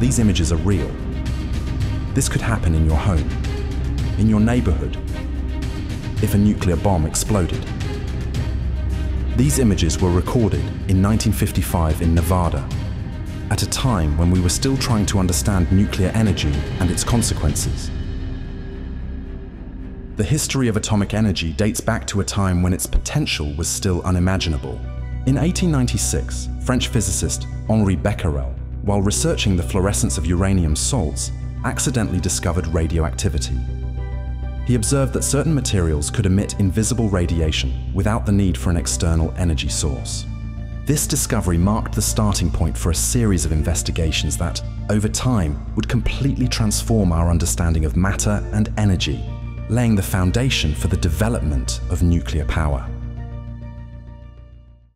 these images are real. This could happen in your home, in your neighborhood, if a nuclear bomb exploded. These images were recorded in 1955 in Nevada, at a time when we were still trying to understand nuclear energy and its consequences. The history of atomic energy dates back to a time when its potential was still unimaginable. In 1896, French physicist Henri Becquerel, while researching the fluorescence of uranium salts, accidentally discovered radioactivity. He observed that certain materials could emit invisible radiation without the need for an external energy source. This discovery marked the starting point for a series of investigations that, over time, would completely transform our understanding of matter and energy, laying the foundation for the development of nuclear power.